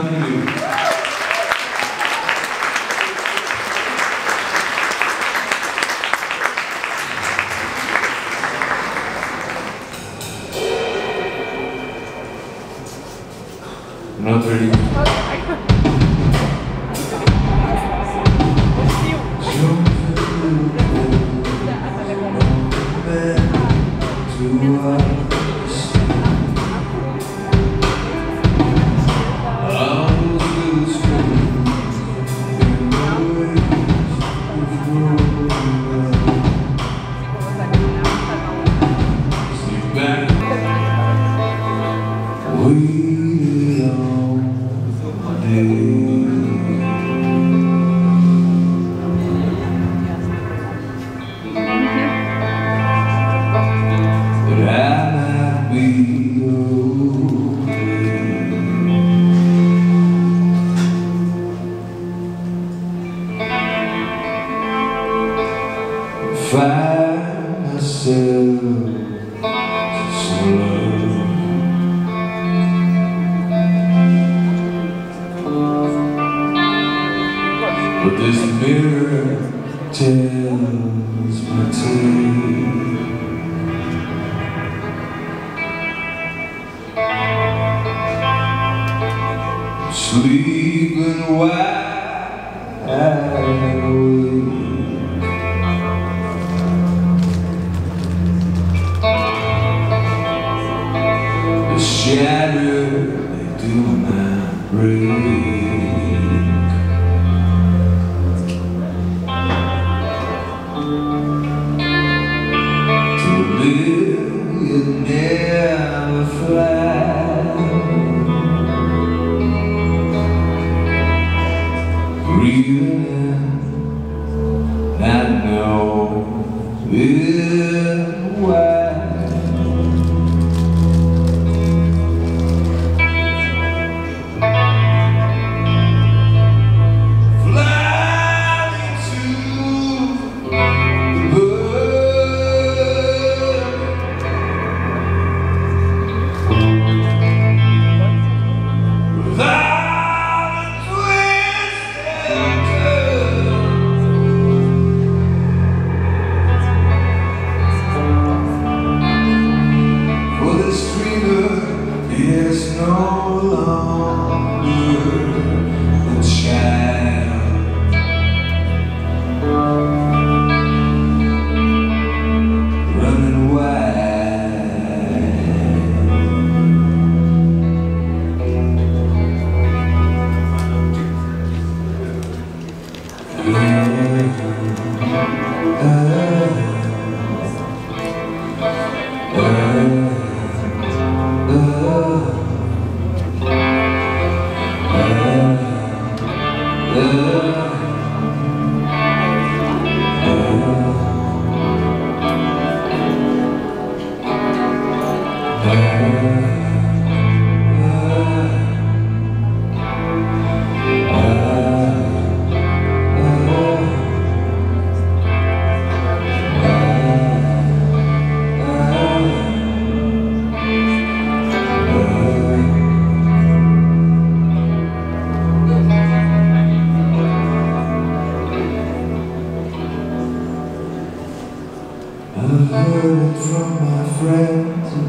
Thank you.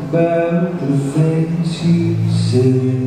About the things you say.